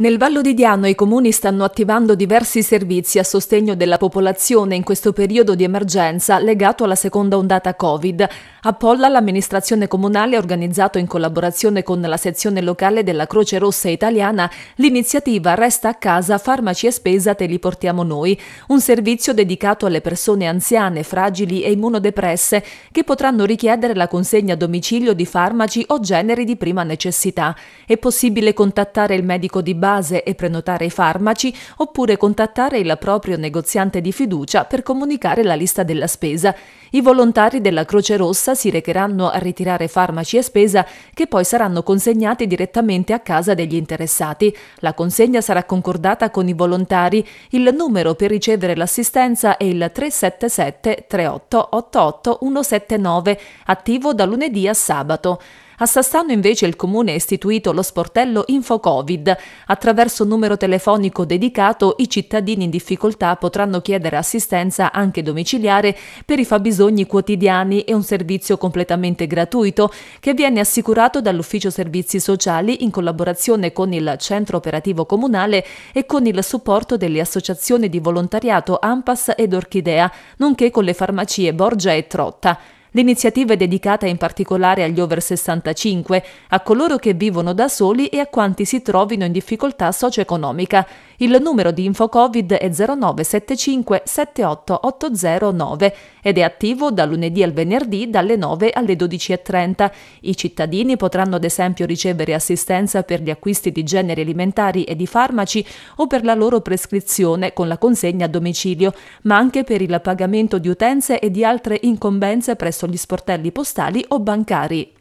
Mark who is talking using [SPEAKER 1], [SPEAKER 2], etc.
[SPEAKER 1] Nel Vallo di Diano i comuni stanno attivando diversi servizi a sostegno della popolazione in questo periodo di emergenza legato alla seconda ondata Covid. A Polla l'amministrazione comunale ha organizzato in collaborazione con la sezione locale della Croce Rossa Italiana l'iniziativa Resta a casa, farmaci e spesa te li portiamo noi, un servizio dedicato alle persone anziane, fragili e immunodepresse che potranno richiedere la consegna a domicilio di farmaci o generi di prima necessità. È possibile contattare il medico di base base e prenotare i farmaci oppure contattare il proprio negoziante di fiducia per comunicare la lista della spesa. I volontari della Croce Rossa si recheranno a ritirare farmaci e spesa che poi saranno consegnati direttamente a casa degli interessati. La consegna sarà concordata con i volontari. Il numero per ricevere l'assistenza è il 377 3888 179, attivo da lunedì a sabato. A Sassano invece il comune ha istituito lo sportello InfoCovid. Attraverso un numero telefonico dedicato i cittadini in difficoltà potranno chiedere assistenza anche domiciliare per i fabbisogni quotidiani e un servizio completamente gratuito che viene assicurato dall'Ufficio Servizi Sociali in collaborazione con il Centro Operativo Comunale e con il supporto delle associazioni di volontariato AMPAS ed Orchidea, nonché con le farmacie Borgia e Trotta. L'iniziativa è dedicata in particolare agli over 65, a coloro che vivono da soli e a quanti si trovino in difficoltà socio-economica. Il numero di InfoCovid è 0975 78809 ed è attivo da lunedì al venerdì dalle 9 alle 12.30. I cittadini potranno ad esempio ricevere assistenza per gli acquisti di generi alimentari e di farmaci o per la loro prescrizione con la consegna a domicilio, ma anche per il pagamento di utenze e di altre incombenze presso gli sportelli postali o bancari.